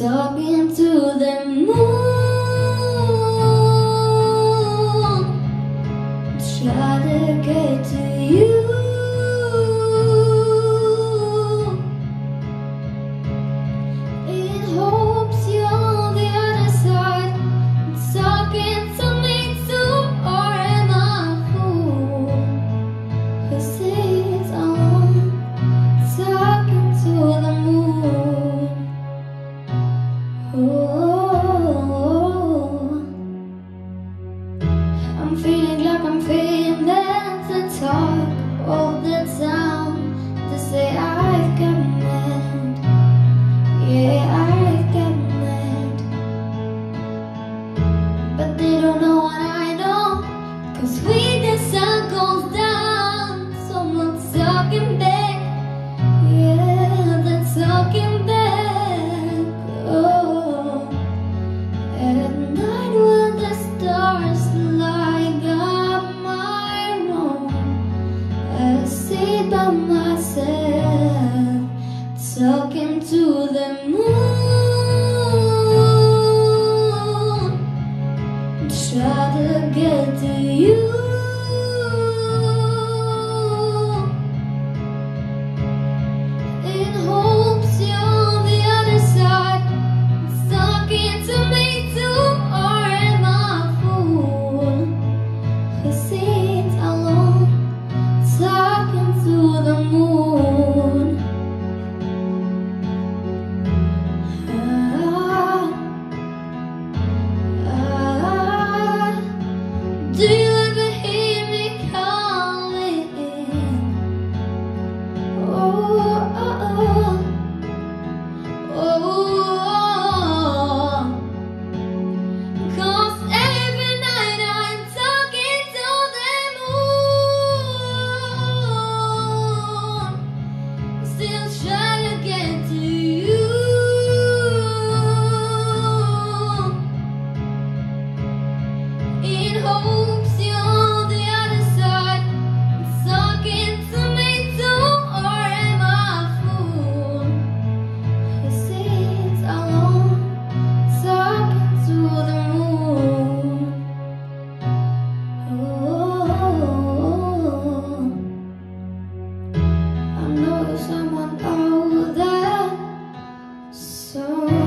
Myself, talking. feeling like I'm feeling the talk all the time to say I've come in. yeah I've got mad But they don't know what I know Cause we by myself. Talking to the moon the moon. Ah, ah, ah, ah. Do So